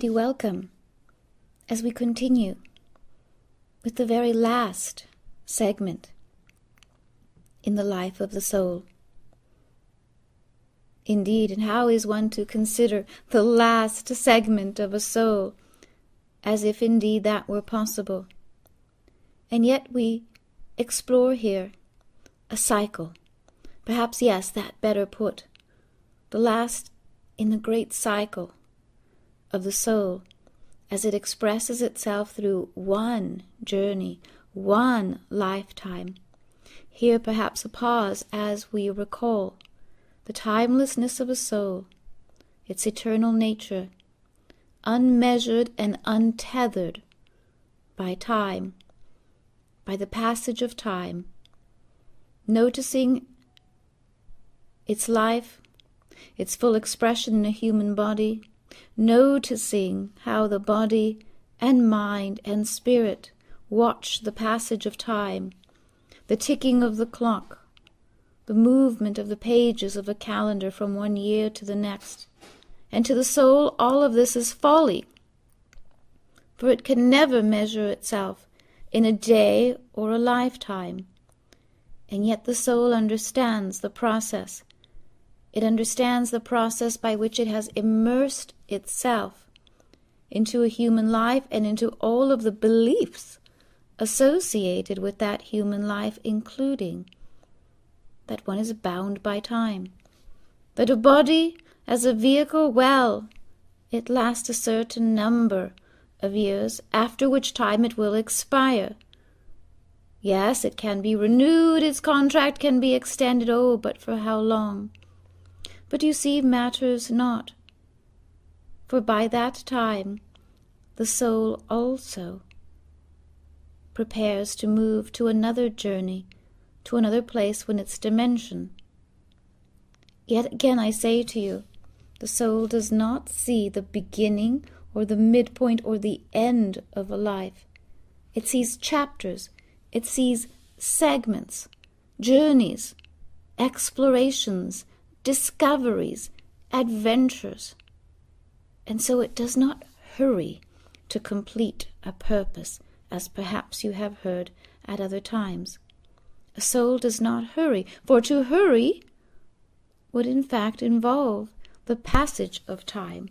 You welcome as we continue with the very last segment in the life of the soul. Indeed, and how is one to consider the last segment of a soul as if indeed that were possible? And yet we explore here a cycle. Perhaps, yes, that better put. The last in the great cycle of the soul as it expresses itself through one journey, one lifetime. Here, perhaps, a pause as we recall the timelessness of a soul, its eternal nature, unmeasured and untethered by time, by the passage of time, noticing its life, its full expression in a human body, noticing how the body and mind and spirit watch the passage of time, the ticking of the clock, the movement of the pages of a calendar from one year to the next. And to the soul, all of this is folly, for it can never measure itself in a day or a lifetime. And yet the soul understands the process. It understands the process by which it has immersed itself into a human life and into all of the beliefs associated with that human life, including that one is bound by time, that a body as a vehicle, well, it lasts a certain number of years, after which time it will expire. Yes, it can be renewed, its contract can be extended, oh, but for how long? But you see, matters not, for by that time the soul also prepares to move to another journey to another place when its dimension. Yet again I say to you, the soul does not see the beginning or the midpoint or the end of a life. It sees chapters, it sees segments, journeys, explorations, discoveries, adventures. And so it does not hurry to complete a purpose, as perhaps you have heard at other times. A soul does not hurry, for to hurry would in fact involve the passage of time.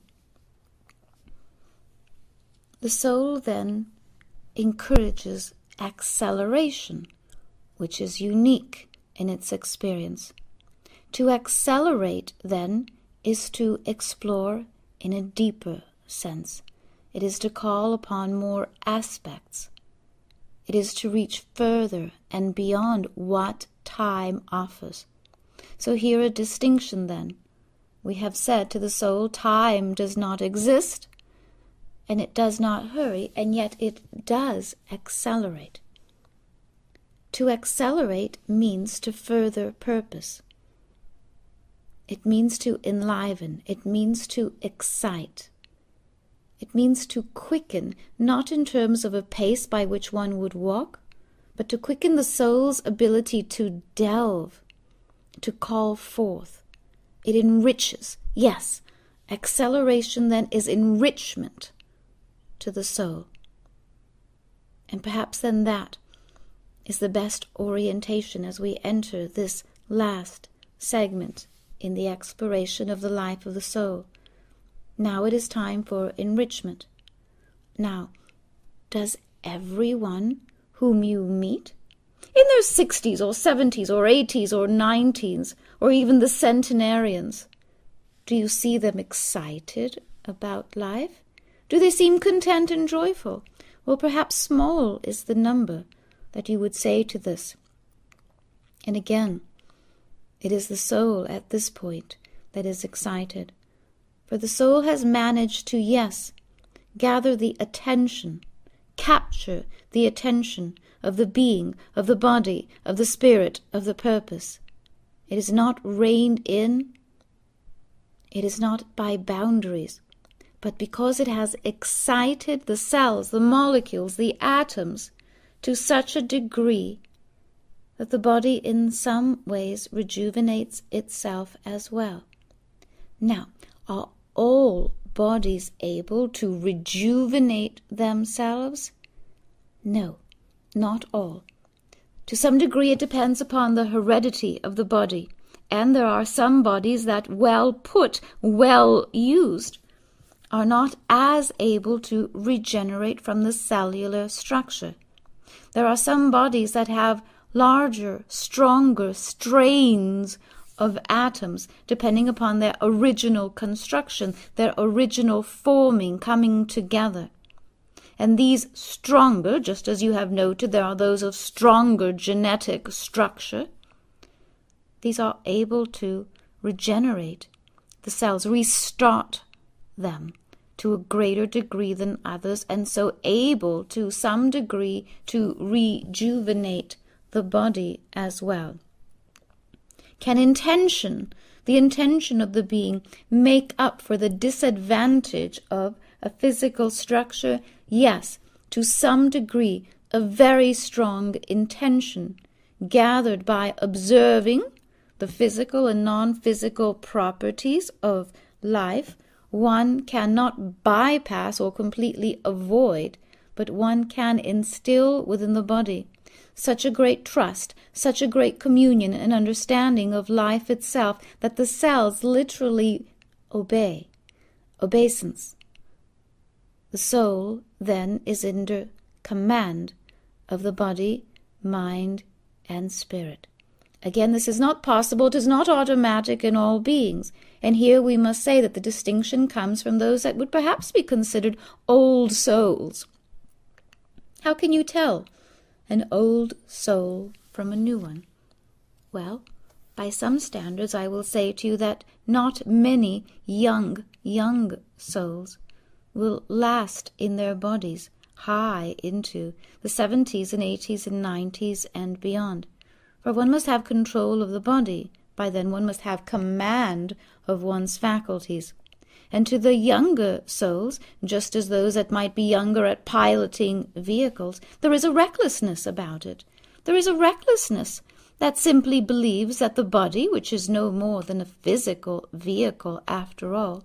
The soul then encourages acceleration, which is unique in its experience. To accelerate, then, is to explore in a deeper sense. It is to call upon more aspects it is to reach further and beyond what time offers. So here a distinction then. We have said to the soul, time does not exist, and it does not hurry, and yet it does accelerate. To accelerate means to further purpose. It means to enliven. It means to excite. It means to quicken, not in terms of a pace by which one would walk, but to quicken the soul's ability to delve, to call forth. It enriches. Yes, acceleration then is enrichment to the soul. And perhaps then that is the best orientation as we enter this last segment in the exploration of the life of the soul. Now it is time for enrichment. Now, does everyone whom you meet, in their sixties or seventies or eighties or nineties, or even the centenarians, do you see them excited about life? Do they seem content and joyful? Well, perhaps small is the number that you would say to this. And again, it is the soul at this point that is excited. For the soul has managed to, yes, gather the attention, capture the attention of the being, of the body, of the spirit, of the purpose. It is not reined in, it is not by boundaries, but because it has excited the cells, the molecules, the atoms to such a degree that the body in some ways rejuvenates itself as well. Now, are all bodies able to rejuvenate themselves? No, not all. To some degree, it depends upon the heredity of the body, and there are some bodies that, well put, well used, are not as able to regenerate from the cellular structure. There are some bodies that have larger, stronger strains of atoms, depending upon their original construction, their original forming, coming together. And these stronger, just as you have noted, there are those of stronger genetic structure, these are able to regenerate the cells, restart them to a greater degree than others, and so able to some degree to rejuvenate the body as well. Can intention, the intention of the being, make up for the disadvantage of a physical structure? Yes, to some degree, a very strong intention, gathered by observing the physical and non physical properties of life, one cannot bypass or completely avoid, but one can instill within the body such a great trust, such a great communion and understanding of life itself that the cells literally obey, obeisance. The soul then is under command of the body, mind, and spirit. Again, this is not possible, it is not automatic in all beings. And here we must say that the distinction comes from those that would perhaps be considered old souls. How can you tell an old soul from a new one? Well, by some standards, I will say to you that not many young, young souls will last in their bodies high into the seventies and eighties and nineties and beyond. For one must have control of the body. By then one must have command of one's faculties and to the younger souls, just as those that might be younger at piloting vehicles, there is a recklessness about it. There is a recklessness that simply believes that the body, which is no more than a physical vehicle after all,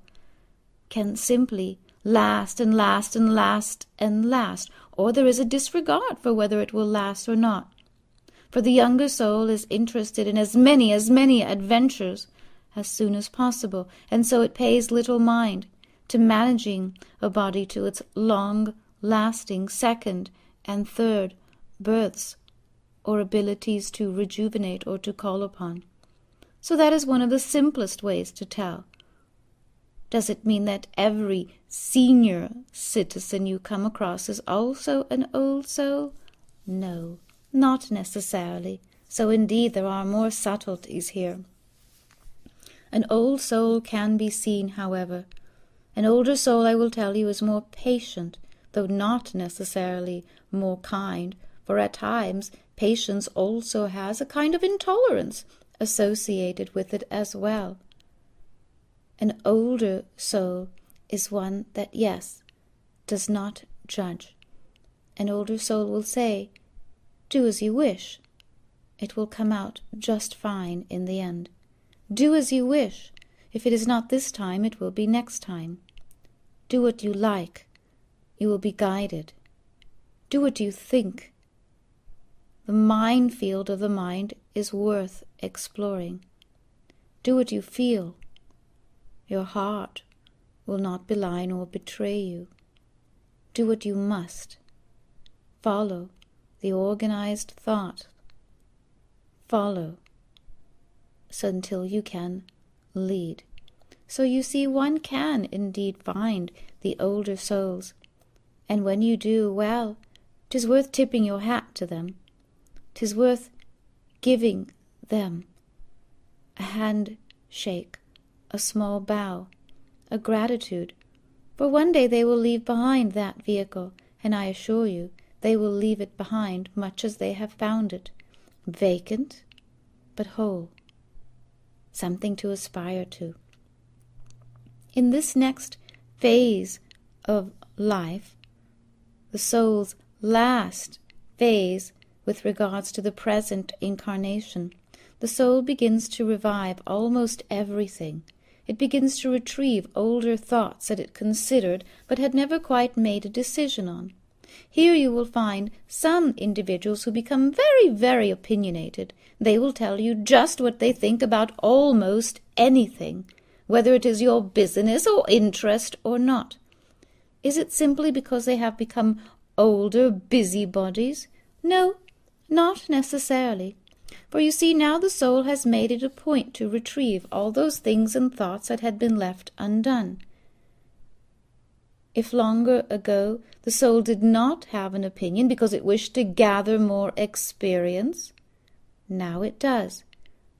can simply last and last and last and last, or there is a disregard for whether it will last or not. For the younger soul is interested in as many, as many adventures as soon as possible, and so it pays little mind to managing a body to its long lasting second and third births or abilities to rejuvenate or to call upon. So that is one of the simplest ways to tell. Does it mean that every senior citizen you come across is also an old soul? No, not necessarily. So indeed there are more subtleties here. An old soul can be seen, however. An older soul, I will tell you, is more patient, though not necessarily more kind, for at times patience also has a kind of intolerance associated with it as well. An older soul is one that, yes, does not judge. An older soul will say, Do as you wish. It will come out just fine in the end. Do as you wish. If it is not this time, it will be next time. Do what you like. You will be guided. Do what you think. The minefield of the mind is worth exploring. Do what you feel. Your heart will not belie nor betray you. Do what you must. Follow the organized thought. Follow so until you can lead. So you see, one can indeed find the older souls, and when you do, well, tis worth tipping your hat to them. Tis worth giving them a hand shake, a small bow, a gratitude, for one day they will leave behind that vehicle, and I assure you they will leave it behind much as they have found it, vacant but whole something to aspire to. In this next phase of life, the soul's last phase with regards to the present incarnation, the soul begins to revive almost everything it begins to retrieve older thoughts that it considered but had never quite made a decision on. Here you will find some individuals who become very, very opinionated. They will tell you just what they think about almost anything, whether it is your business or interest or not. Is it simply because they have become older busybodies? No, not necessarily. For you see, now the soul has made it a point to retrieve all those things and thoughts that had been left undone. If longer ago the soul did not have an opinion because it wished to gather more experience, now it does.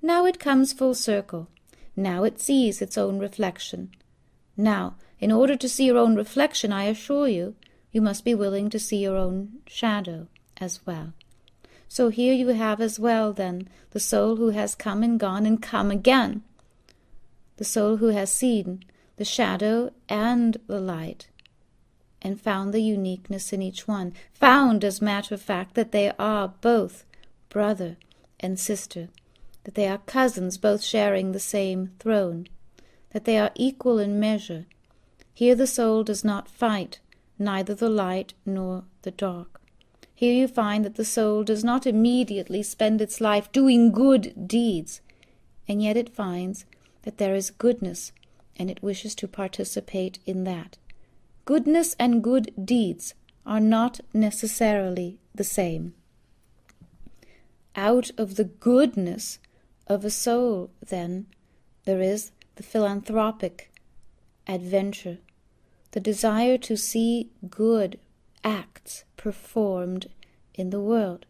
Now it comes full circle. Now it sees its own reflection. Now, in order to see your own reflection, I assure you, you must be willing to see your own shadow as well. So here you have as well, then, the soul who has come and gone and come again, the soul who has seen the shadow and the light, and found the uniqueness in each one, found, as matter of fact, that they are both brother and sister, that they are cousins both sharing the same throne, that they are equal in measure. Here the soul does not fight, neither the light nor the dark. Here you find that the soul does not immediately spend its life doing good deeds, and yet it finds that there is goodness, and it wishes to participate in that. Goodness and good deeds are not necessarily the same. Out of the goodness of a soul, then, there is the philanthropic adventure, the desire to see good acts performed in the world.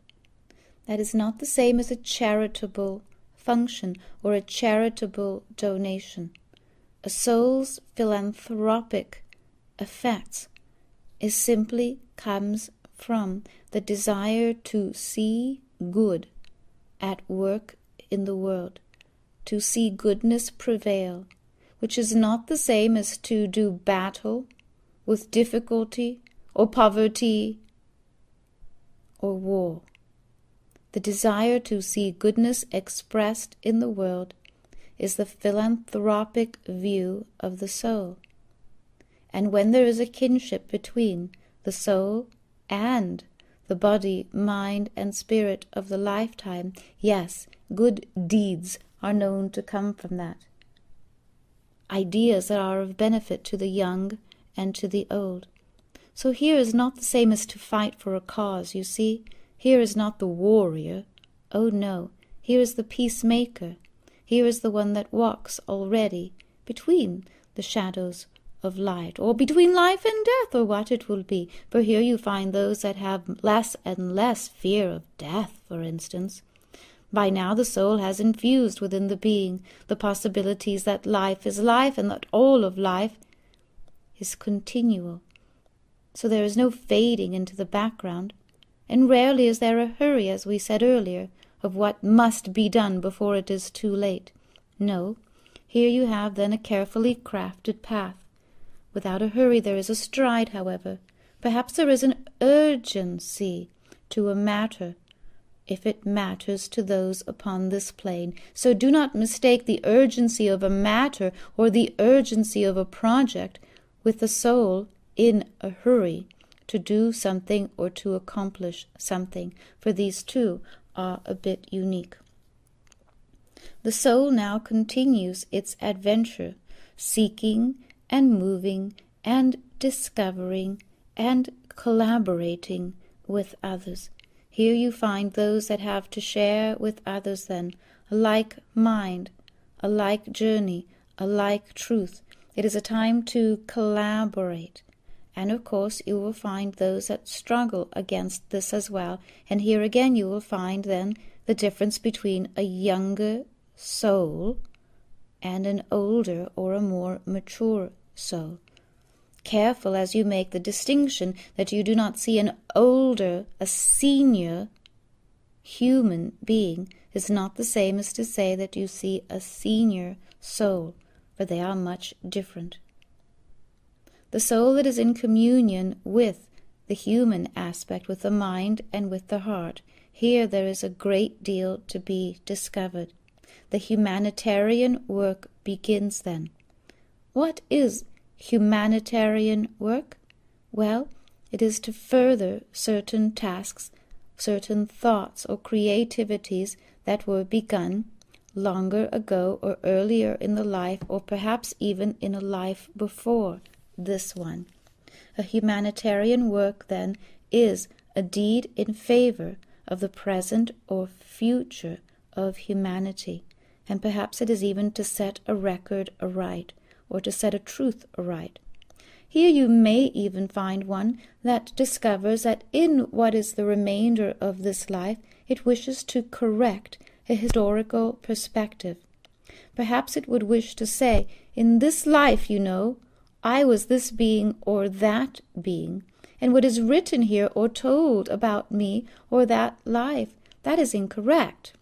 That is not the same as a charitable function or a charitable donation. A soul's philanthropic effects is simply comes from the desire to see good at work in the world, to see goodness prevail, which is not the same as to do battle with difficulty or poverty or war. The desire to see goodness expressed in the world is the philanthropic view of the soul. And when there is a kinship between the soul and the body, mind, and spirit of the lifetime, yes, good deeds are known to come from that. Ideas that are of benefit to the young and to the old. So here is not the same as to fight for a cause, you see. Here is not the warrior. Oh no, here is the peacemaker. Here is the one that walks already between the shadows of light, or between life and death, or what it will be. For here you find those that have less and less fear of death, for instance. By now the soul has infused within the being the possibilities that life is life, and that all of life is continual so there is no fading into the background, and rarely is there a hurry, as we said earlier, of what must be done before it is too late. No, here you have then a carefully crafted path. Without a hurry there is a stride, however. Perhaps there is an urgency to a matter, if it matters to those upon this plane. So do not mistake the urgency of a matter or the urgency of a project with the soul in a hurry to do something or to accomplish something, for these two are a bit unique. The soul now continues its adventure, seeking and moving and discovering and collaborating with others. Here you find those that have to share with others, then, a like mind, a like journey, a like truth. It is a time to collaborate. And of course, you will find those that struggle against this as well. And here again, you will find then the difference between a younger soul and an older or a more mature soul. Careful as you make the distinction that you do not see an older, a senior human being is not the same as to say that you see a senior soul, for they are much different the soul that is in communion with the human aspect, with the mind and with the heart. Here there is a great deal to be discovered. The humanitarian work begins then. What is humanitarian work? Well, it is to further certain tasks, certain thoughts or creativities that were begun longer ago or earlier in the life, or perhaps even in a life before this one. A humanitarian work, then, is a deed in favor of the present or future of humanity, and perhaps it is even to set a record aright, or to set a truth aright. Here you may even find one that discovers that in what is the remainder of this life it wishes to correct a historical perspective. Perhaps it would wish to say, In this life, you know, I was this being or that being, and what is written here or told about me or that life, that is incorrect.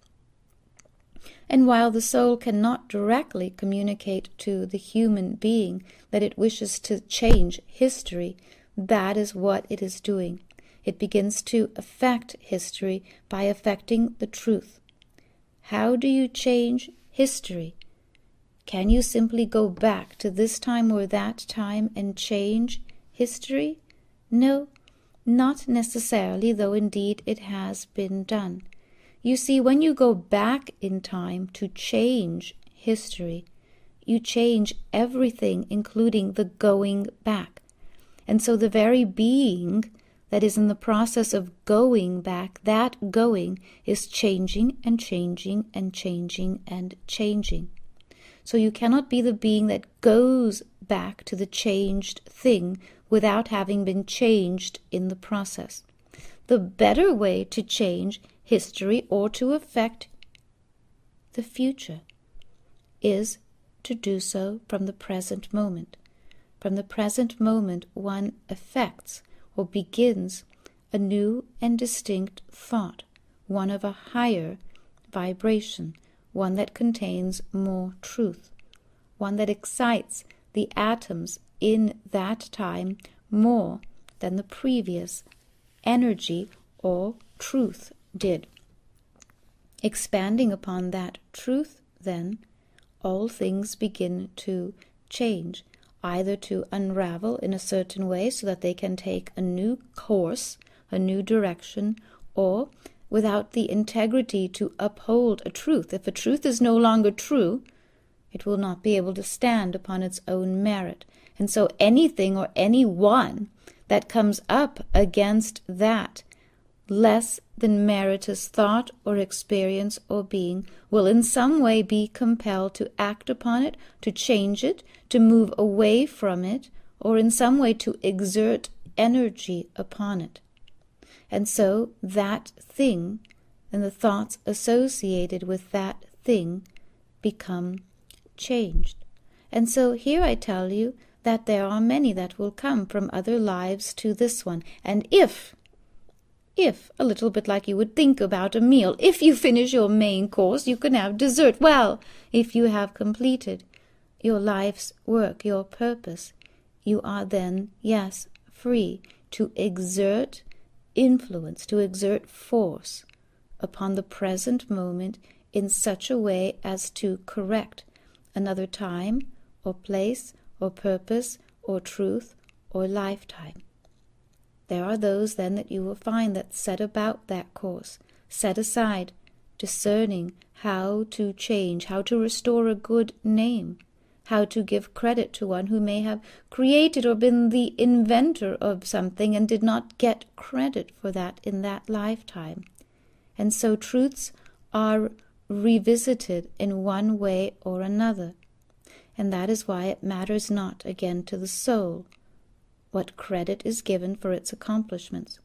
And while the soul cannot directly communicate to the human being that it wishes to change history, that is what it is doing. It begins to affect history by affecting the truth. How do you change history? Can you simply go back to this time or that time and change history? No, not necessarily, though indeed it has been done. You see, when you go back in time to change history, you change everything, including the going back. And so the very being that is in the process of going back, that going is changing and changing and changing and changing. So you cannot be the being that goes back to the changed thing without having been changed in the process. The better way to change history or to affect the future is to do so from the present moment. From the present moment, one affects or begins a new and distinct thought, one of a higher vibration, one that contains more truth, one that excites the atoms in that time more than the previous energy or truth did. Expanding upon that truth, then, all things begin to change either to unravel in a certain way so that they can take a new course, a new direction, or without the integrity to uphold a truth. If a truth is no longer true, it will not be able to stand upon its own merit. And so anything or anyone that comes up against that less than meritorious thought or experience or being will in some way be compelled to act upon it, to change it, to move away from it, or in some way to exert energy upon it. And so that thing and the thoughts associated with that thing become changed. And so here I tell you that there are many that will come from other lives to this one. And if if, a little bit like you would think about a meal, if you finish your main course, you can have dessert. Well, if you have completed your life's work, your purpose, you are then, yes, free to exert influence, to exert force upon the present moment in such a way as to correct another time or place or purpose or truth or lifetime. There are those then that you will find that set about that course, set aside, discerning how to change, how to restore a good name, how to give credit to one who may have created or been the inventor of something and did not get credit for that in that lifetime. And so truths are revisited in one way or another. And that is why it matters not again to the soul what credit is given for its accomplishments.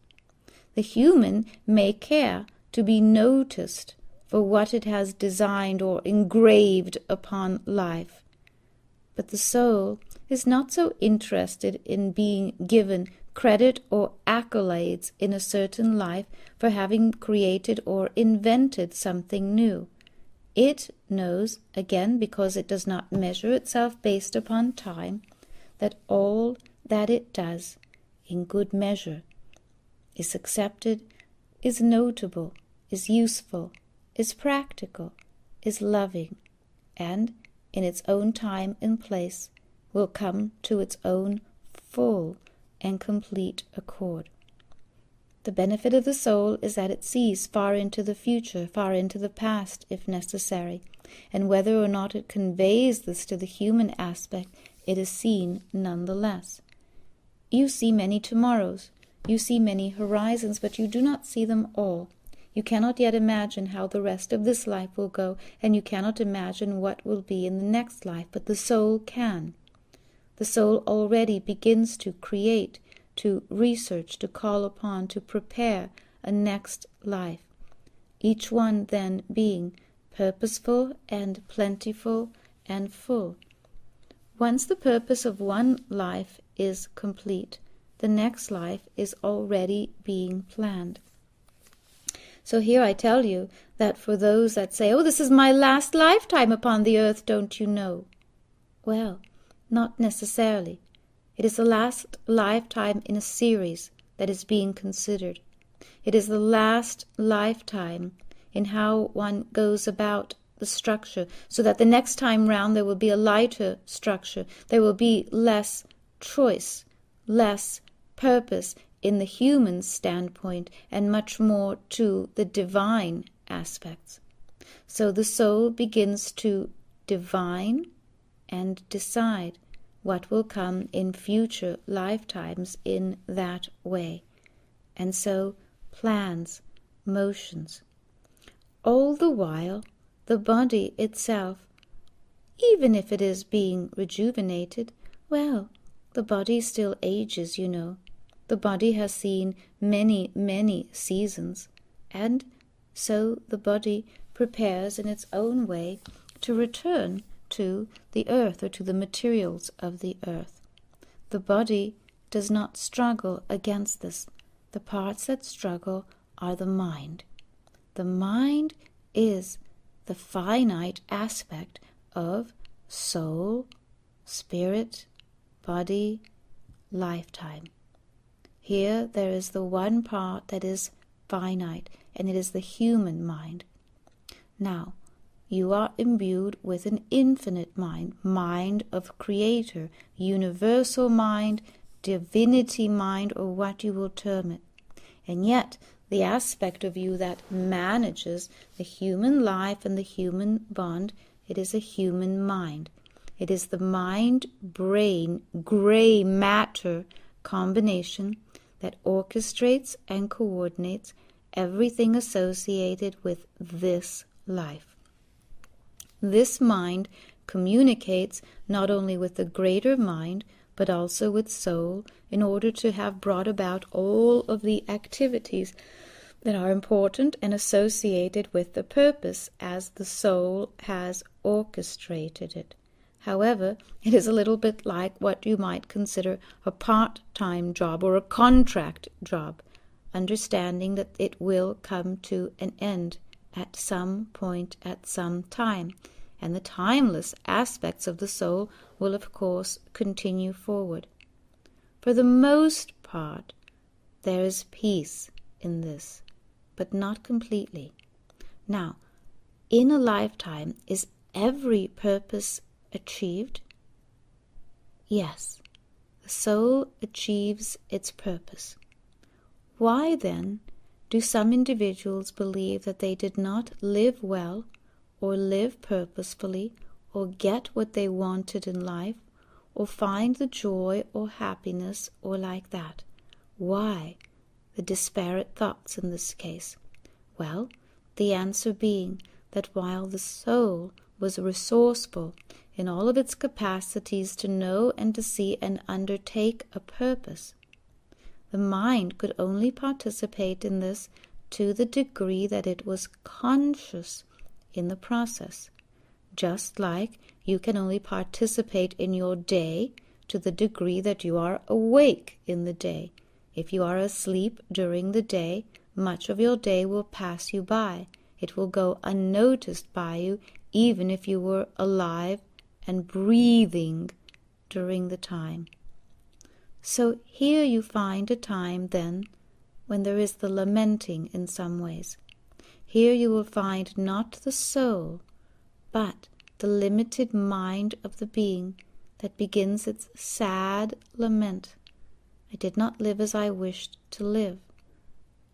The human may care to be noticed for what it has designed or engraved upon life. But the soul is not so interested in being given credit or accolades in a certain life for having created or invented something new. It knows, again because it does not measure itself based upon time, that all that it does, in good measure, is accepted, is notable, is useful, is practical, is loving, and, in its own time and place, will come to its own full and complete accord. The benefit of the soul is that it sees far into the future, far into the past, if necessary, and whether or not it conveys this to the human aspect, it is seen none the less. You see many tomorrows, you see many horizons, but you do not see them all. You cannot yet imagine how the rest of this life will go, and you cannot imagine what will be in the next life, but the soul can. The soul already begins to create, to research, to call upon, to prepare a next life, each one then being purposeful and plentiful and full. Once the purpose of one life is complete, the next life is already being planned. So here I tell you that for those that say, Oh, this is my last lifetime upon the earth, don't you know? Well, not necessarily. It is the last lifetime in a series that is being considered. It is the last lifetime in how one goes about the structure, so that the next time round there will be a lighter structure, there will be less choice, less purpose in the human standpoint, and much more to the divine aspects. So the soul begins to divine and decide what will come in future lifetimes in that way. And so plans, motions. All the while, the body itself, even if it is being rejuvenated, well, the body still ages, you know. The body has seen many, many seasons, and so the body prepares in its own way to return to the earth or to the materials of the earth. The body does not struggle against this. The parts that struggle are the mind. The mind is the finite aspect of soul, spirit, body, lifetime. Here there is the one part that is finite, and it is the human mind. Now, you are imbued with an infinite mind, mind of Creator, universal mind, divinity mind, or what you will term it. And yet, the aspect of you that manages the human life and the human bond, it is a human mind. It is the mind brain gray matter combination that orchestrates and coordinates everything associated with this life. This mind communicates not only with the greater mind, but also with soul, in order to have brought about all of the activities that are important and associated with the purpose as the soul has orchestrated it. However, it is a little bit like what you might consider a part time job or a contract job, understanding that it will come to an end at some point at some time, and the timeless aspects of the soul will, of course, continue forward. For the most part, there is peace in this, but not completely. Now, in a lifetime, is every purpose achieved? Yes, the soul achieves its purpose. Why then do some individuals believe that they did not live well, or live purposefully, or get what they wanted in life, or find the joy or happiness, or like that? Why the disparate thoughts in this case? Well, the answer being that while the soul was resourceful in all of its capacities to know and to see and undertake a purpose, the mind could only participate in this to the degree that it was conscious in the process. Just like you can only participate in your day to the degree that you are awake in the day. If you are asleep during the day, much of your day will pass you by. It will go unnoticed by you, even if you were alive and breathing during the time. So here you find a time, then, when there is the lamenting in some ways. Here you will find not the soul, but the limited mind of the being that begins its sad lament. I did not live as I wished to live.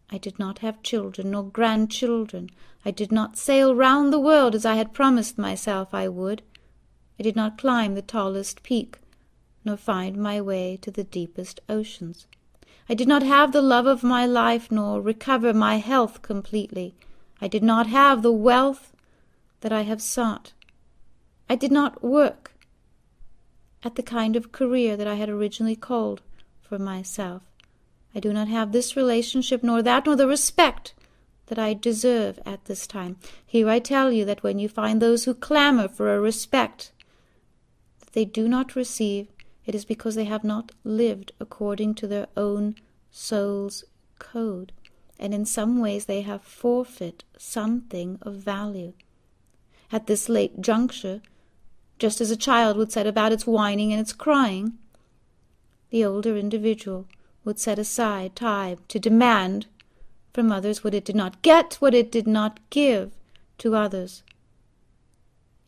I did not have children nor grandchildren. I did not sail round the world as I had promised myself I would. I did not climb the tallest peak, nor find my way to the deepest oceans. I did not have the love of my life, nor recover my health completely. I did not have the wealth that I have sought. I did not work at the kind of career that I had originally called for myself. I do not have this relationship, nor that, nor the respect that I deserve at this time. Here I tell you that when you find those who clamor for a respect they do not receive, it is because they have not lived according to their own soul's code, and in some ways they have forfeit something of value. At this late juncture, just as a child would set about its whining and its crying, the older individual would set aside time to demand from others what it did not get, what it did not give to others.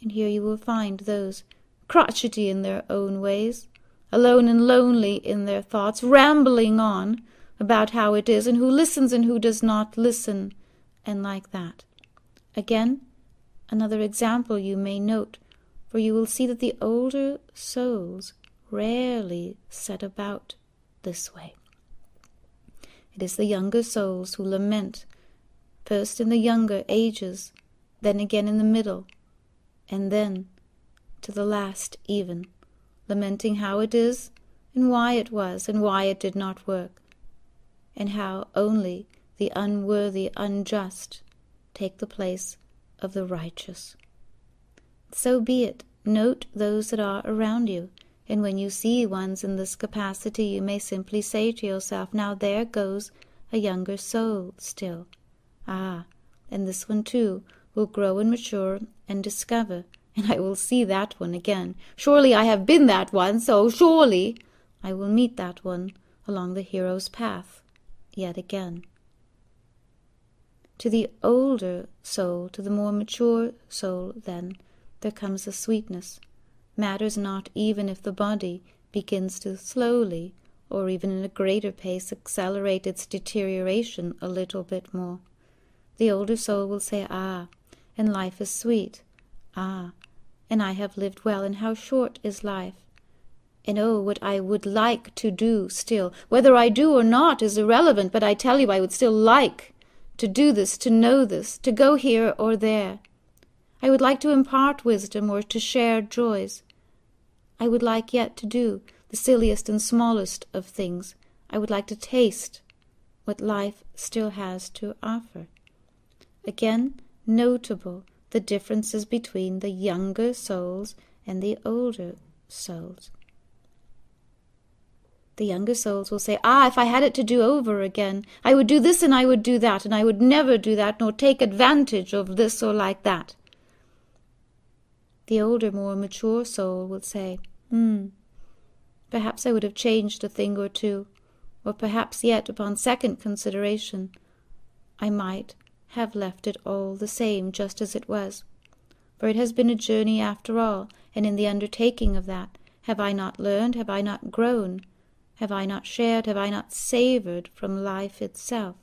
And here you will find those crotchety in their own ways, alone and lonely in their thoughts, rambling on about how it is, and who listens and who does not listen, and like that. Again, another example you may note, for you will see that the older souls rarely set about this way. It is the younger souls who lament, first in the younger ages, then again in the middle, and then to the last even, lamenting how it is, and why it was, and why it did not work, and how only the unworthy, unjust take the place of the righteous. So be it. Note those that are around you, and when you see ones in this capacity, you may simply say to yourself, Now there goes a younger soul still. Ah, and this one too will grow and mature and discover, and I will see that one again. Surely I have been that one, so surely I will meet that one along the hero's path yet again. To the older soul, to the more mature soul, then, there comes a sweetness. Matters not even if the body begins to slowly, or even in a greater pace, accelerate its deterioration a little bit more. The older soul will say, Ah, and life is sweet. Ah, and I have lived well, and how short is life. And oh, what I would like to do still. Whether I do or not is irrelevant, but I tell you I would still like to do this, to know this, to go here or there. I would like to impart wisdom or to share joys. I would like yet to do the silliest and smallest of things. I would like to taste what life still has to offer. Again, notable the differences between the younger souls and the older souls. The younger souls will say, Ah, if I had it to do over again, I would do this and I would do that, and I would never do that, nor take advantage of this or like that. The older, more mature soul will say, Hmm, perhaps I would have changed a thing or two, or perhaps yet, upon second consideration, I might have left it all the same just as it was. For it has been a journey after all, and in the undertaking of that, have I not learned, have I not grown, have I not shared, have I not savored from life itself?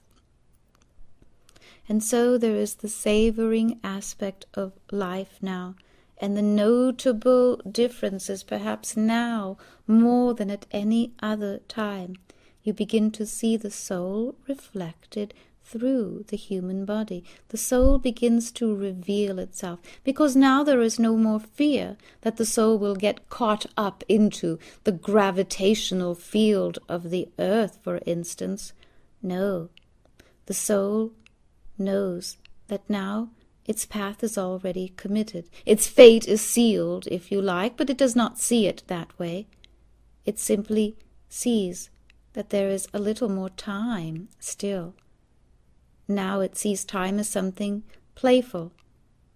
And so there is the savoring aspect of life now, and the notable difference is perhaps now more than at any other time. You begin to see the soul reflected through the human body. The soul begins to reveal itself because now there is no more fear that the soul will get caught up into the gravitational field of the earth, for instance. No, the soul knows that now its path is already committed. Its fate is sealed, if you like, but it does not see it that way. It simply sees that there is a little more time still now it sees time as something playful,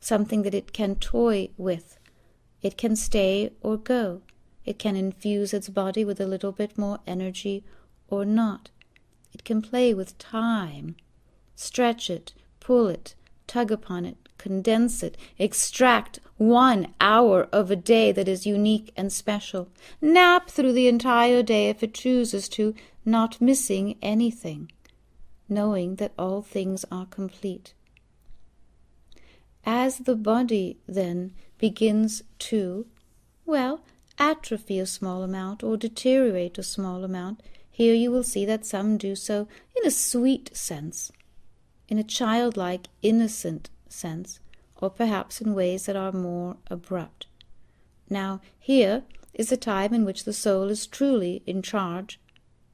something that it can toy with. It can stay or go. It can infuse its body with a little bit more energy or not. It can play with time, stretch it, pull it, tug upon it, condense it, extract one hour of a day that is unique and special, nap through the entire day if it chooses to, not missing anything, knowing that all things are complete. As the body, then, begins to, well, atrophy a small amount or deteriorate a small amount, here you will see that some do so in a sweet sense, in a childlike, innocent sense, or perhaps in ways that are more abrupt. Now, here is a time in which the soul is truly in charge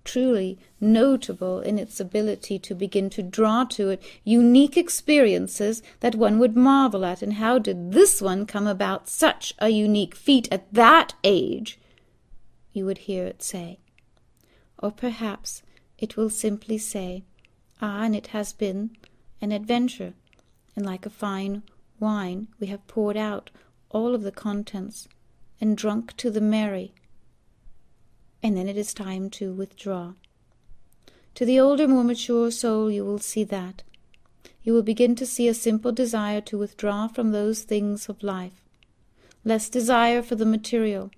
truly notable in its ability to begin to draw to it unique experiences that one would marvel at. And how did this one come about such a unique feat at that age? You would hear it say. Or perhaps it will simply say, Ah, and it has been an adventure, and like a fine wine we have poured out all of the contents and drunk to the merry and then it is time to withdraw. To the older, more mature soul, you will see that. You will begin to see a simple desire to withdraw from those things of life, less desire for the material,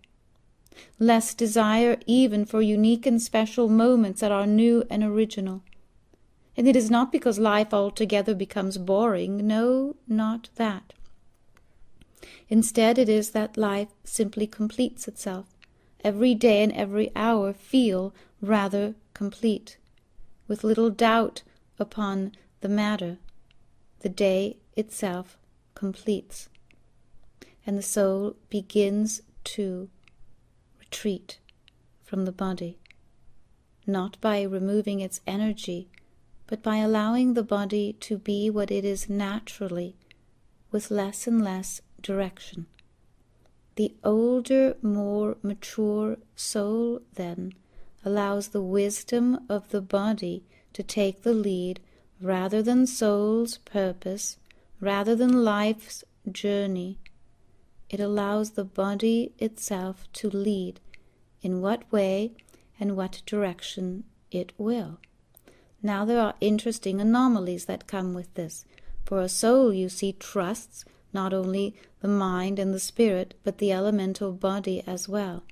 less desire even for unique and special moments that are new and original. And it is not because life altogether becomes boring, no, not that. Instead, it is that life simply completes itself every day and every hour feel rather complete, with little doubt upon the matter. The day itself completes, and the soul begins to retreat from the body, not by removing its energy, but by allowing the body to be what it is naturally, with less and less direction. The older, more mature soul, then, allows the wisdom of the body to take the lead rather than soul's purpose, rather than life's journey. It allows the body itself to lead in what way and what direction it will. Now, there are interesting anomalies that come with this. For a soul, you see, trusts not only the mind and the spirit, but the elemental body as well.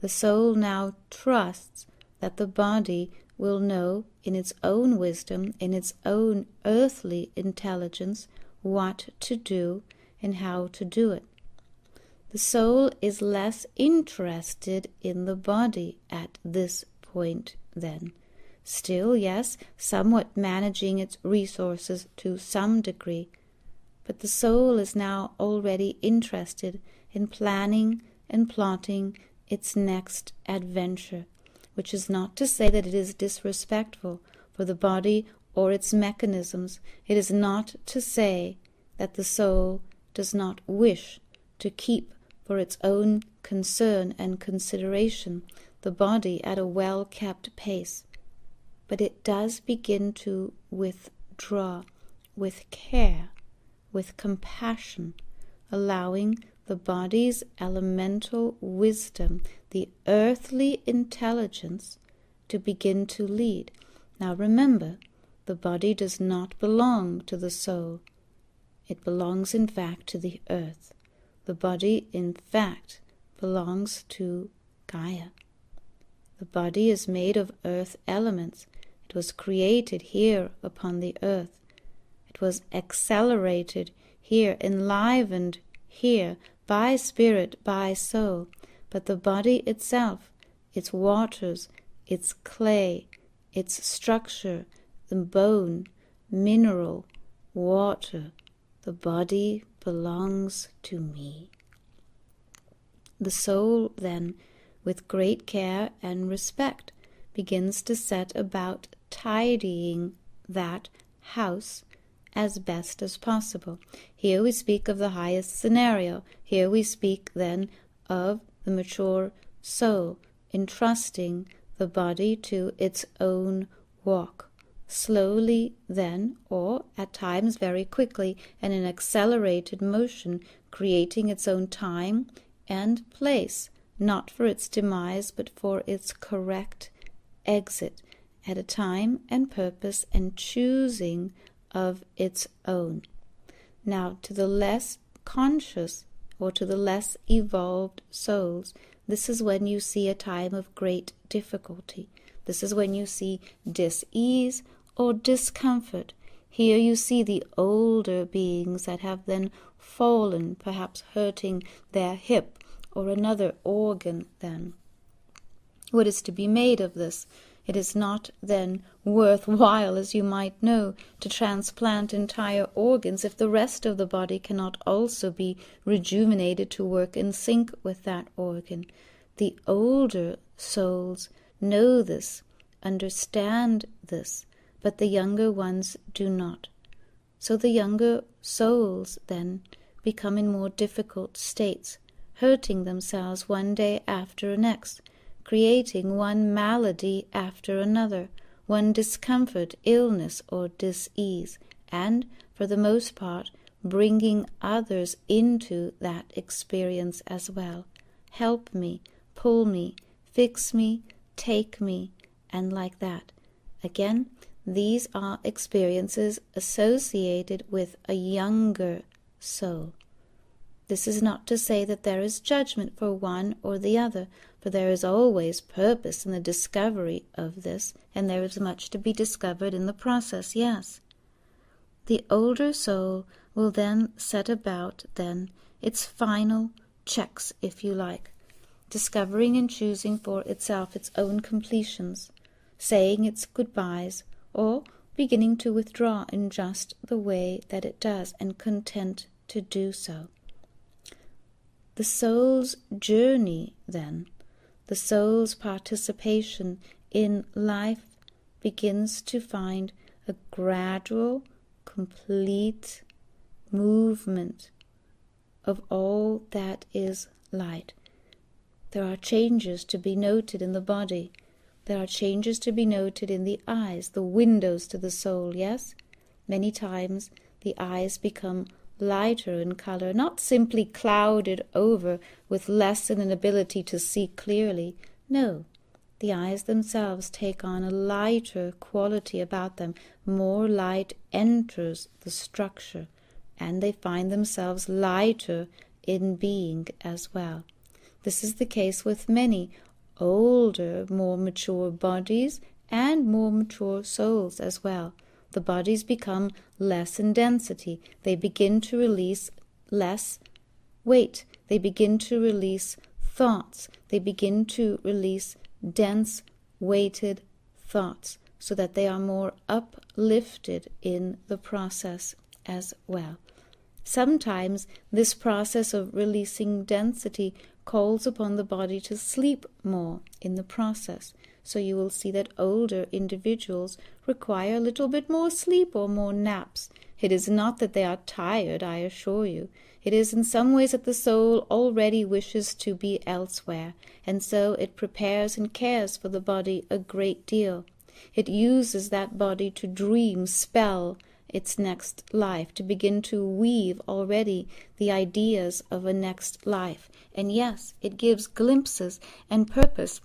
The soul now trusts that the body will know in its own wisdom, in its own earthly intelligence, what to do and how to do it. The soul is less interested in the body at this point, then. Still, yes, somewhat managing its resources to some degree, but the soul is now already interested in planning and plotting its next adventure, which is not to say that it is disrespectful for the body or its mechanisms. It is not to say that the soul does not wish to keep for its own concern and consideration the body at a well kept pace. But it does begin to withdraw with care with compassion, allowing the body's elemental wisdom, the earthly intelligence, to begin to lead. Now remember, the body does not belong to the soul. It belongs, in fact, to the earth. The body, in fact, belongs to Gaia. The body is made of earth elements. It was created here upon the earth. It was accelerated here, enlivened here, by spirit, by soul. But the body itself, its waters, its clay, its structure, the bone, mineral, water, the body belongs to me. The soul, then, with great care and respect, begins to set about tidying that house as best as possible. Here we speak of the highest scenario. Here we speak then of the mature soul entrusting the body to its own walk. Slowly, then, or at times very quickly, and in accelerated motion, creating its own time and place, not for its demise, but for its correct exit, at a time and purpose, and choosing of its own. Now, to the less conscious or to the less evolved souls, this is when you see a time of great difficulty. This is when you see dis-ease or discomfort. Here you see the older beings that have then fallen, perhaps hurting their hip or another organ then. What is to be made of this? It is not, then, worth while, as you might know, to transplant entire organs if the rest of the body cannot also be rejuvenated to work in sync with that organ. The older souls know this, understand this, but the younger ones do not. So the younger souls, then, become in more difficult states, hurting themselves one day after the next creating one malady after another, one discomfort, illness, or disease, and, for the most part, bringing others into that experience as well. Help me, pull me, fix me, take me, and like that. Again, these are experiences associated with a younger soul. This is not to say that there is judgment for one or the other, for there is always purpose in the discovery of this, and there is much to be discovered in the process, yes. The older soul will then set about, then, its final checks, if you like, discovering and choosing for itself its own completions, saying its goodbyes, or beginning to withdraw in just the way that it does, and content to do so. The soul's journey, then, the soul's participation in life begins to find a gradual, complete movement of all that is light. There are changes to be noted in the body. There are changes to be noted in the eyes, the windows to the soul, yes? Many times the eyes become lighter in color, not simply clouded over with less than an ability to see clearly. No, the eyes themselves take on a lighter quality about them. More light enters the structure, and they find themselves lighter in being as well. This is the case with many older, more mature bodies and more mature souls as well the bodies become less in density. They begin to release less weight. They begin to release thoughts. They begin to release dense, weighted thoughts so that they are more uplifted in the process as well. Sometimes this process of releasing density calls upon the body to sleep more in the process. So you will see that older individuals require a little bit more sleep or more naps. It is not that they are tired, I assure you. It is in some ways that the soul already wishes to be elsewhere, and so it prepares and cares for the body a great deal. It uses that body to dream, spell its next life, to begin to weave already the ideas of a next life. And yes, it gives glimpses and purpose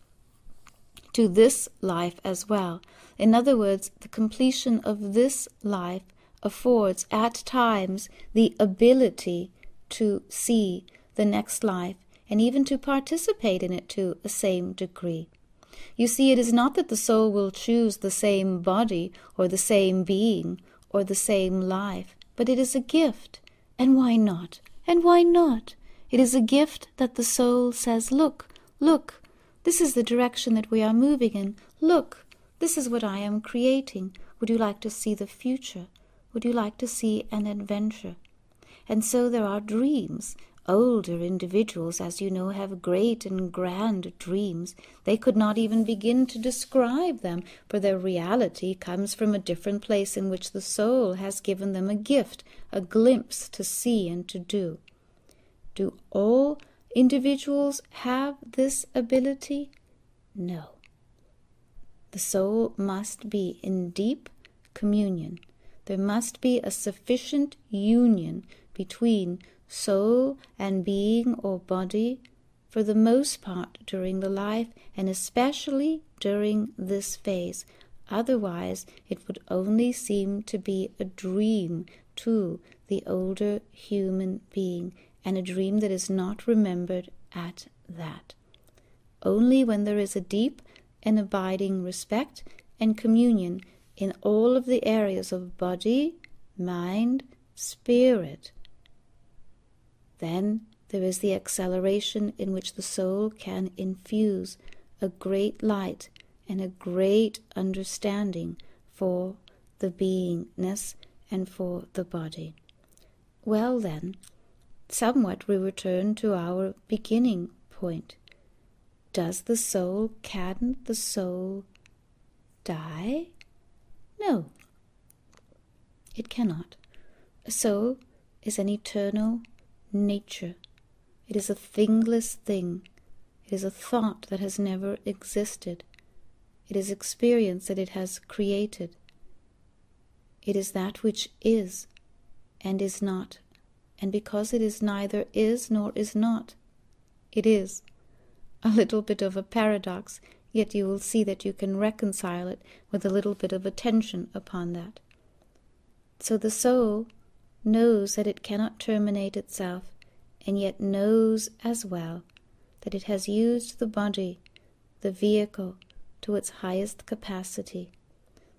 to this life as well. In other words, the completion of this life affords at times the ability to see the next life and even to participate in it to a same degree. You see, it is not that the soul will choose the same body or the same being or the same life, but it is a gift. And why not? And why not? It is a gift that the soul says, Look, look, this is the direction that we are moving in. Look, this is what I am creating. Would you like to see the future? Would you like to see an adventure? And so there are dreams. Older individuals, as you know, have great and grand dreams. They could not even begin to describe them, for their reality comes from a different place in which the soul has given them a gift, a glimpse to see and to do. Do all individuals have this ability? No. The soul must be in deep communion. There must be a sufficient union between soul and being or body for the most part during the life and especially during this phase Otherwise, it would only seem to be a dream to the older human being, and a dream that is not remembered at that. Only when there is a deep and abiding respect and communion in all of the areas of body, mind, spirit, then there is the acceleration in which the soul can infuse a great light and a great understanding for the beingness and for the body. Well, then, somewhat we return to our beginning point. Does the soul, can the soul die? No, it cannot. A soul is an eternal nature. It is a thingless thing. It is a thought that has never existed. It is experience that it has created. It is that which is and is not. And because it is neither is nor is not, it is. A little bit of a paradox, yet you will see that you can reconcile it with a little bit of attention upon that. So the soul knows that it cannot terminate itself, and yet knows as well that it has used the body, the vehicle, to its highest capacity.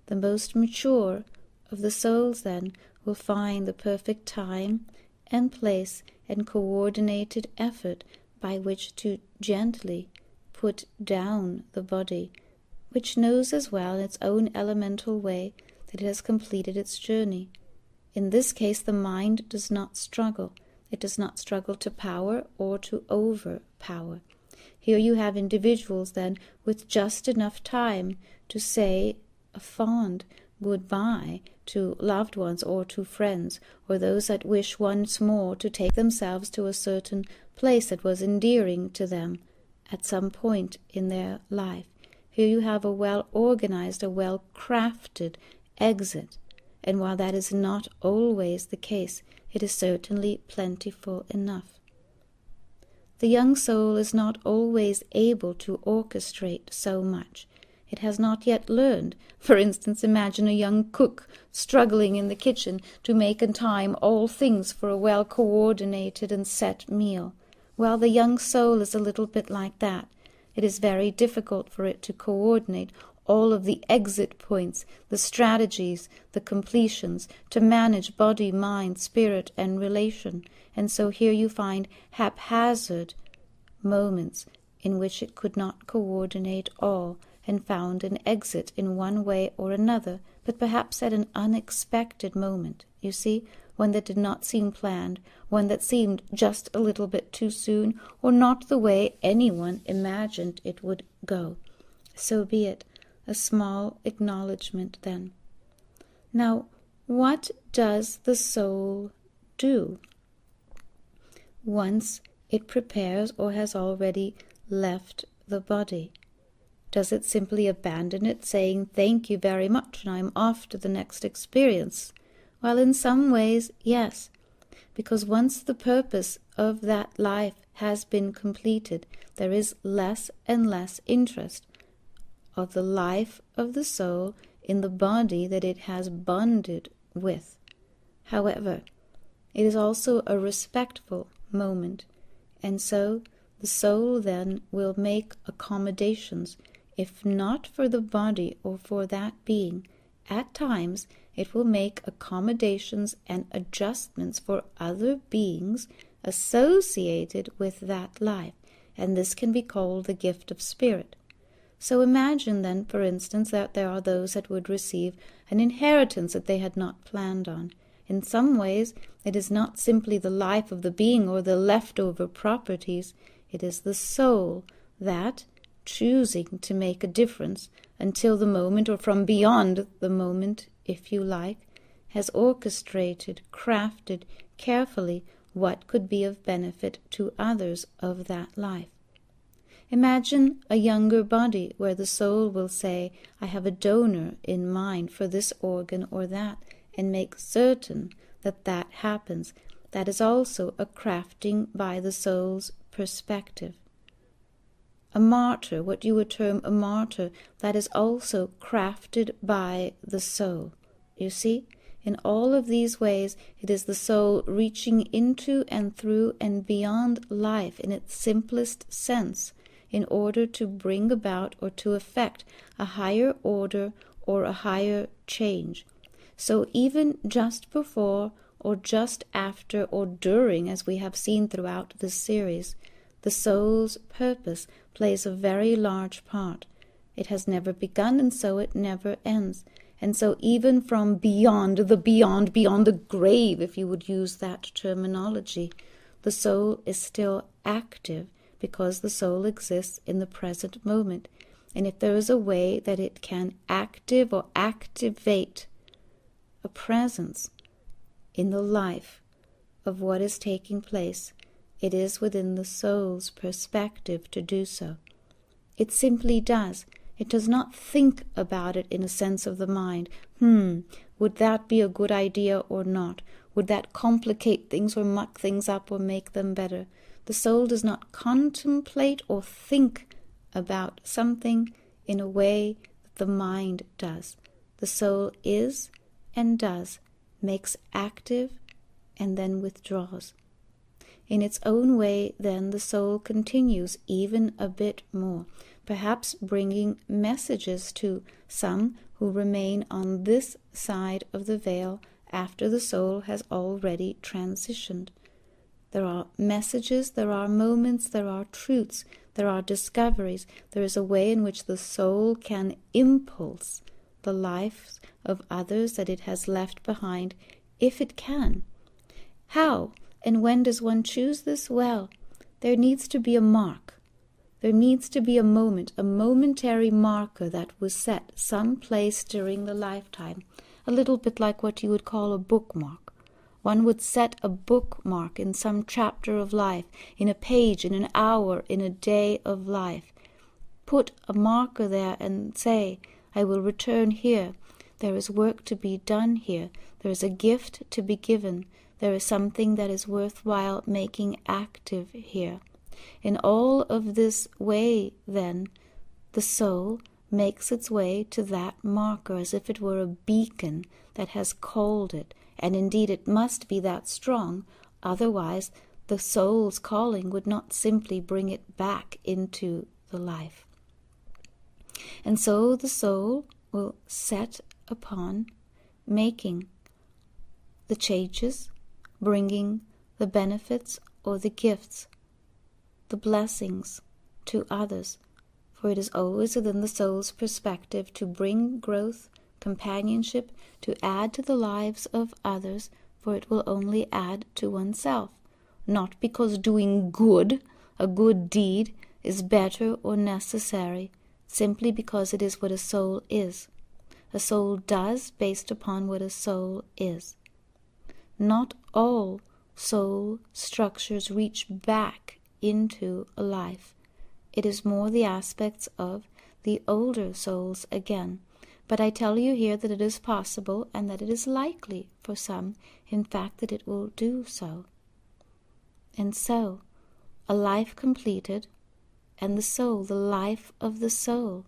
The most mature of the souls, then, will find the perfect time and place and coordinated effort by which to gently put down the body, which knows as well in its own elemental way that it has completed its journey. In this case, the mind does not struggle. It does not struggle to power or to overpower. Here you have individuals, then, with just enough time to say a fond goodbye to loved ones or to friends, or those that wish once more to take themselves to a certain place that was endearing to them at some point in their life. Here you have a well organized, a well crafted exit, and while that is not always the case, it is certainly plentiful enough. The young soul is not always able to orchestrate so much. It has not yet learned. For instance, imagine a young cook struggling in the kitchen to make in time all things for a well coordinated and set meal. Well, the young soul is a little bit like that. It is very difficult for it to coordinate all of the exit points, the strategies, the completions, to manage body, mind, spirit, and relation. And so here you find haphazard moments in which it could not coordinate all and found an exit in one way or another, but perhaps at an unexpected moment, you see, one that did not seem planned, one that seemed just a little bit too soon, or not the way anyone imagined it would go. So be it a small acknowledgement then. Now, what does the soul do? Once it prepares or has already left the body. Does it simply abandon it, saying, Thank you very much, and I'm off to the next experience? Well, in some ways, yes, because once the purpose of that life has been completed, there is less and less interest of the life of the soul in the body that it has bonded with. However, it is also a respectful moment, and so the soul then will make accommodations, if not for the body or for that being. At times, it will make accommodations and adjustments for other beings associated with that life, and this can be called the gift of spirit. So imagine then, for instance, that there are those that would receive an inheritance that they had not planned on. In some ways, it is not simply the life of the being or the leftover properties, it is the soul that, choosing to make a difference until the moment, or from beyond the moment, if you like, has orchestrated, crafted carefully what could be of benefit to others of that life. Imagine a younger body where the soul will say, I have a donor in mind for this organ or that, and make certain that that happens. That is also a crafting by the soul's perspective. A martyr, what you would term a martyr, that is also crafted by the soul. You see? In all of these ways, it is the soul reaching into and through and beyond life in its simplest sense in order to bring about or to effect a higher order or a higher change. So, even just before or just after or during, as we have seen throughout this series, the soul's purpose plays a very large part. It has never begun, and so it never ends. And so, even from beyond the beyond, beyond the grave, if you would use that terminology, the soul is still active because the soul exists in the present moment. And if there is a way that it can active or activate a presence in the life of what is taking place, it is within the soul's perspective to do so. It simply does. It does not think about it in a sense of the mind. Hmm, would that be a good idea or not? Would that complicate things or muck things up or make them better? The soul does not contemplate or think about something in a way that the mind does. The soul is and does, makes active, and then withdraws. In its own way, then, the soul continues even a bit more, perhaps bringing messages to some who remain on this side of the veil after the soul has already transitioned. There are messages, there are moments, there are truths, there are discoveries. There is a way in which the soul can impulse the lives of others that it has left behind, if it can. How and when does one choose this? Well, there needs to be a mark. There needs to be a moment, a momentary marker that was set some place during the lifetime, a little bit like what you would call a bookmark. One would set a bookmark in some chapter of life, in a page, in an hour, in a day of life. Put a marker there and say, I will return here. There is work to be done here. There is a gift to be given. There is something that is worthwhile making active here. In all of this way, then, the soul makes its way to that marker as if it were a beacon that has called it and indeed it must be that strong, otherwise the soul's calling would not simply bring it back into the life. And so the soul will set upon making the changes, bringing the benefits or the gifts, the blessings to others, for it is always within the soul's perspective to bring growth companionship to add to the lives of others, for it will only add to oneself, not because doing good, a good deed, is better or necessary, simply because it is what a soul is. A soul does based upon what a soul is. Not all soul structures reach back into a life. It is more the aspects of the older souls again, but I tell you here that it is possible and that it is likely for some, in fact, that it will do so. And so, a life completed, and the soul, the life of the soul,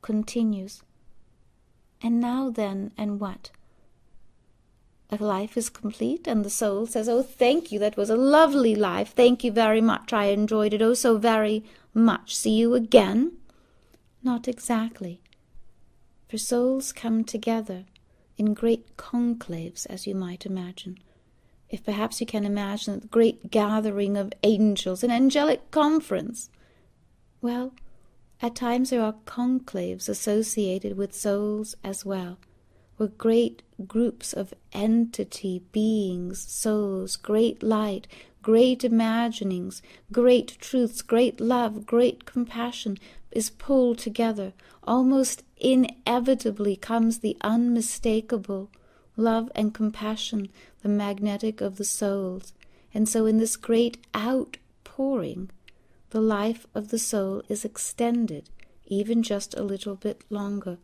continues. And now then, and what? A life is complete, and the soul says, Oh, thank you, that was a lovely life. Thank you very much. I enjoyed it oh so very much. See you again? Not exactly for souls come together in great conclaves, as you might imagine. If perhaps you can imagine the great gathering of angels, an angelic conference. Well, at times there are conclaves associated with souls as well, where great groups of entity, beings, souls, great light, great imaginings, great truths, great love, great compassion is pulled together, almost inevitably comes the unmistakable love and compassion, the magnetic of the souls. And so, in this great outpouring, the life of the soul is extended even just a little bit longer.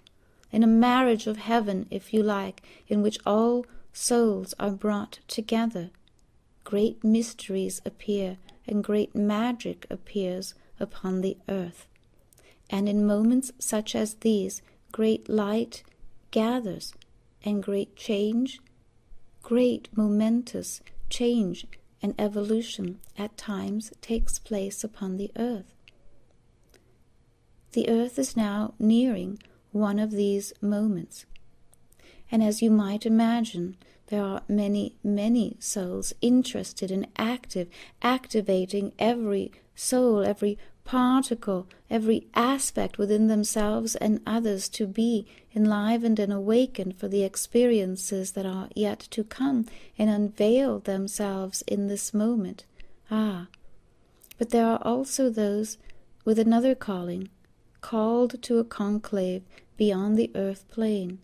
In a marriage of heaven, if you like, in which all souls are brought together, great mysteries appear and great magic appears upon the earth. And in moments such as these, great light gathers, and great change, great momentous change and evolution at times takes place upon the earth. The earth is now nearing one of these moments. And as you might imagine, there are many, many souls interested and active, activating every soul, every particle, every aspect within themselves and others to be enlivened and awakened for the experiences that are yet to come and unveil themselves in this moment. Ah, but there are also those with another calling, called to a conclave beyond the earth plane,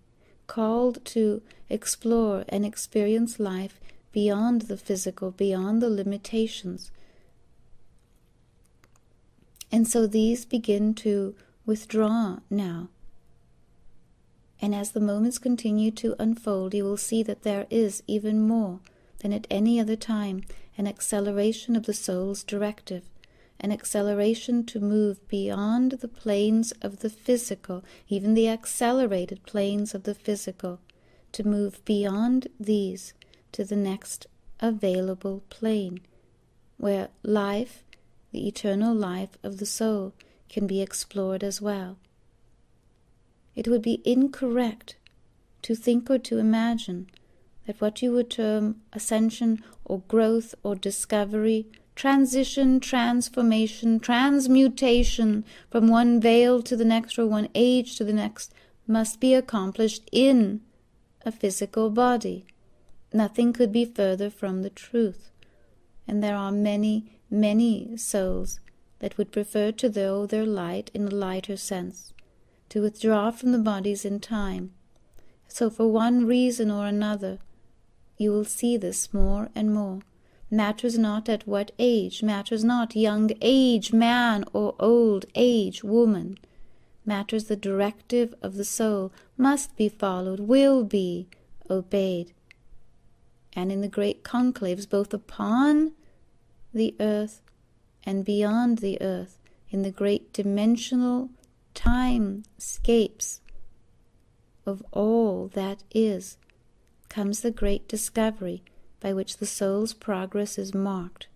called to explore and experience life beyond the physical, beyond the limitations and so these begin to withdraw now. And as the moments continue to unfold, you will see that there is even more than at any other time an acceleration of the soul's directive, an acceleration to move beyond the planes of the physical, even the accelerated planes of the physical, to move beyond these to the next available plane, where life the eternal life of the soul can be explored as well. It would be incorrect to think or to imagine that what you would term ascension or growth or discovery, transition, transformation, transmutation from one veil to the next or one age to the next must be accomplished in a physical body. Nothing could be further from the truth. And there are many many souls that would prefer to know their light in a lighter sense, to withdraw from the bodies in time. So, for one reason or another, you will see this more and more. Matters not at what age, matters not young age, man, or old age, woman. Matters the directive of the soul must be followed, will be obeyed. And in the great conclaves, both upon the earth and beyond the earth in the great dimensional time scapes of all that is comes the great discovery by which the soul's progress is marked.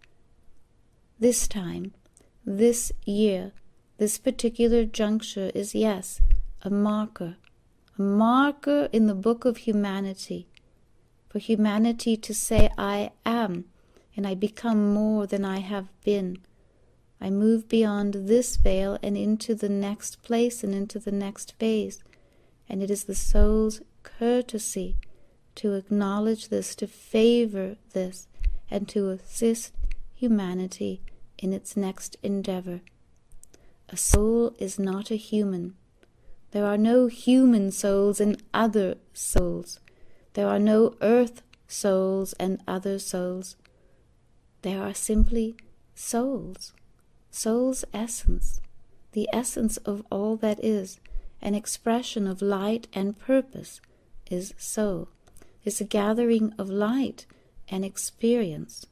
This time, this year, this particular juncture is, yes, a marker, a marker in the book of humanity, for humanity to say, I am and I become more than I have been. I move beyond this veil and into the next place and into the next phase. And it is the soul's courtesy to acknowledge this, to favor this, and to assist humanity in its next endeavor. A soul is not a human. There are no human souls and other souls. There are no earth souls and other souls. There are simply souls, soul's essence, the essence of all that is, an expression of light and purpose is soul, is a gathering of light and experience.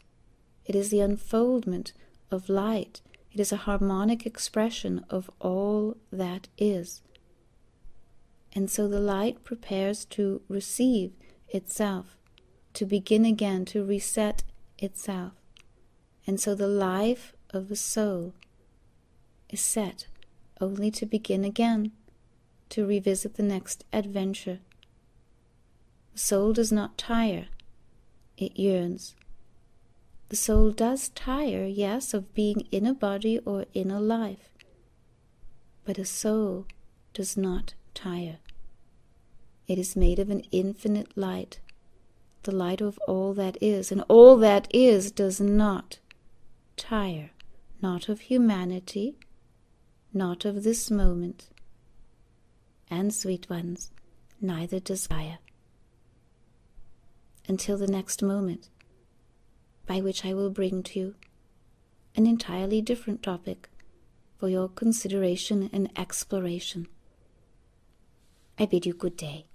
It is the unfoldment of light. It is a harmonic expression of all that is. And so the light prepares to receive itself, to begin again, to reset itself. And so the life of the soul is set only to begin again, to revisit the next adventure. Soul does not tire, it yearns. The soul does tire, yes, of being in a body or in a life, but a soul does not tire. It is made of an infinite light, the light of all that is, and all that is does not tire, not of humanity, not of this moment. And, sweet ones, neither desire. Until the next moment, by which I will bring to you an entirely different topic for your consideration and exploration. I bid you good day.